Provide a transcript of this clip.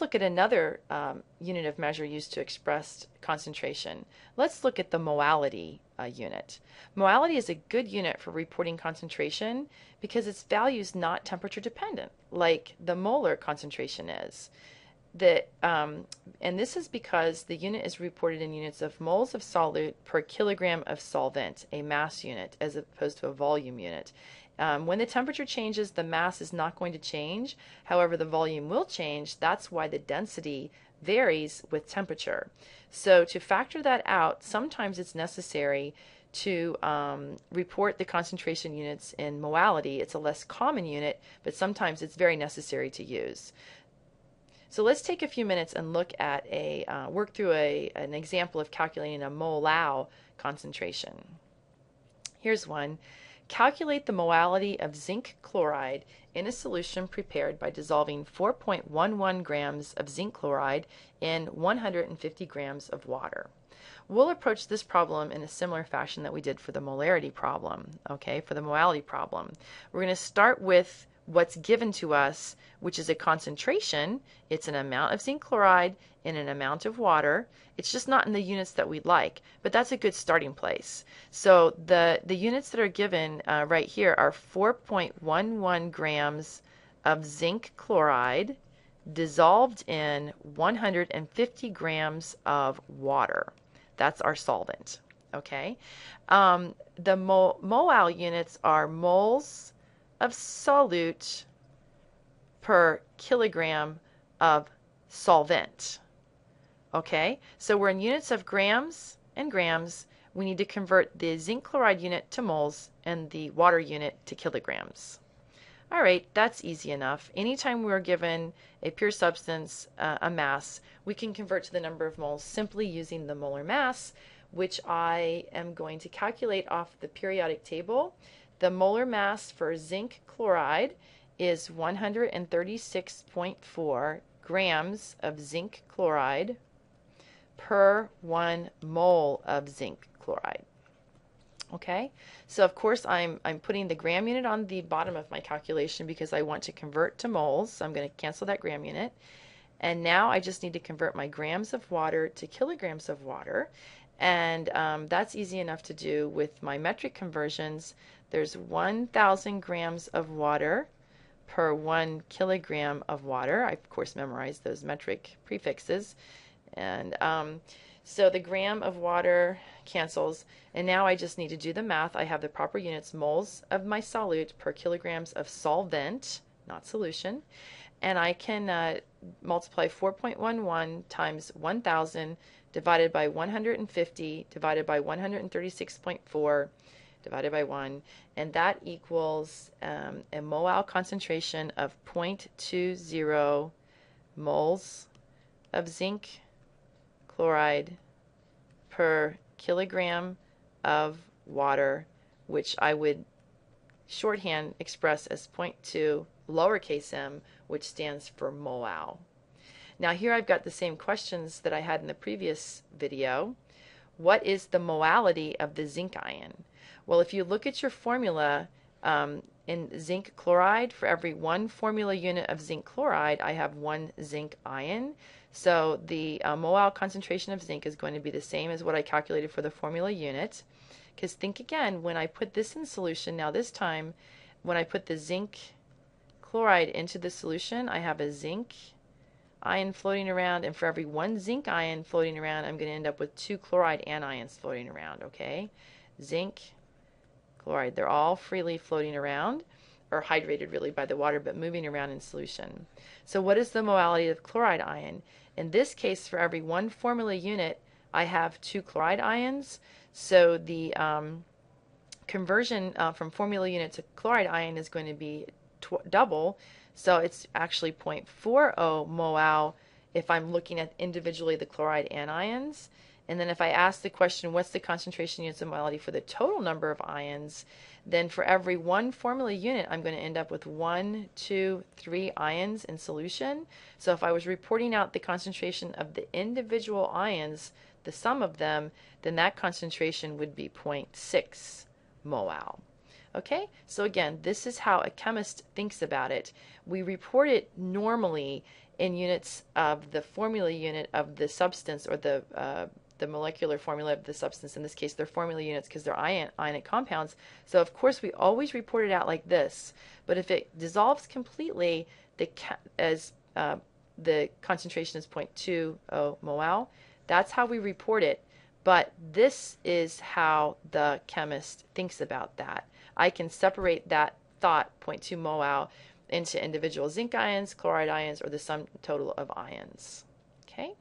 look at another um, unit of measure used to express concentration. Let's look at the molality uh, unit. Molality is a good unit for reporting concentration because its value is not temperature dependent, like the molar concentration is. The, um, and this is because the unit is reported in units of moles of solute per kilogram of solvent, a mass unit, as opposed to a volume unit. Um, when the temperature changes, the mass is not going to change. However, the volume will change. That's why the density varies with temperature. So to factor that out, sometimes it's necessary to um, report the concentration units in molality. It's a less common unit, but sometimes it's very necessary to use. So let's take a few minutes and look at a uh, work through a, an example of calculating a molal concentration. Here's one. Calculate the molality of zinc chloride in a solution prepared by dissolving 4.11 grams of zinc chloride in 150 grams of water. We'll approach this problem in a similar fashion that we did for the molarity problem, okay, for the molality problem. We're going to start with what's given to us, which is a concentration. It's an amount of zinc chloride in an amount of water. It's just not in the units that we'd like, but that's a good starting place. So the, the units that are given uh, right here are 4.11 grams of zinc chloride dissolved in 150 grams of water. That's our solvent. Okay. Um, the molal, molal units are moles of solute per kilogram of solvent. Okay, so we're in units of grams and grams. We need to convert the zinc chloride unit to moles and the water unit to kilograms. All right, that's easy enough. Anytime we're given a pure substance, uh, a mass, we can convert to the number of moles simply using the molar mass, which I am going to calculate off the periodic table. The molar mass for zinc chloride is 136.4 grams of zinc chloride per one mole of zinc chloride. Okay, so of course I'm, I'm putting the gram unit on the bottom of my calculation because I want to convert to moles. So I'm going to cancel that gram unit. And now I just need to convert my grams of water to kilograms of water. And um, that's easy enough to do with my metric conversions. There's 1,000 grams of water per one kilogram of water. I, of course, memorized those metric prefixes. And um, so the gram of water cancels. And now I just need to do the math. I have the proper units, moles of my solute per kilograms of solvent, not solution. And I can uh, multiply 4.11 times 1,000 divided by 150 divided by 136.4 divided by 1, and that equals um, a molal concentration of 0.20 moles of zinc chloride per kilogram of water, which I would shorthand express as 0.2 lowercase m, which stands for molal. Now here I've got the same questions that I had in the previous video. What is the molality of the zinc ion? Well, if you look at your formula um, in zinc chloride, for every one formula unit of zinc chloride, I have one zinc ion. So the uh, molal concentration of zinc is going to be the same as what I calculated for the formula unit. Because think again, when I put this in solution, now this time, when I put the zinc chloride into the solution, I have a zinc ion floating around, and for every one zinc ion floating around, I'm going to end up with two chloride anions floating around, okay? Zinc chloride. They're all freely floating around or hydrated really by the water but moving around in solution. So what is the molality of chloride ion? In this case for every one formula unit I have two chloride ions so the um, conversion uh, from formula unit to chloride ion is going to be double so it's actually 0.40 molal if I'm looking at individually the chloride anions and then if I ask the question, what's the concentration units of molality for the total number of ions, then for every one formula unit, I'm going to end up with one, two, three ions in solution. So if I was reporting out the concentration of the individual ions, the sum of them, then that concentration would be 0.6 molal. Okay, so again, this is how a chemist thinks about it. We report it normally in units of the formula unit of the substance or the uh, the molecular formula of the substance. In this case, they're formula units because they're ion, ionic compounds. So of course we always report it out like this. But if it dissolves completely, the as uh, the concentration is 0.20 molal, that's how we report it. But this is how the chemist thinks about that. I can separate that thought 0.2 molal into individual zinc ions, chloride ions, or the sum total of ions. Okay?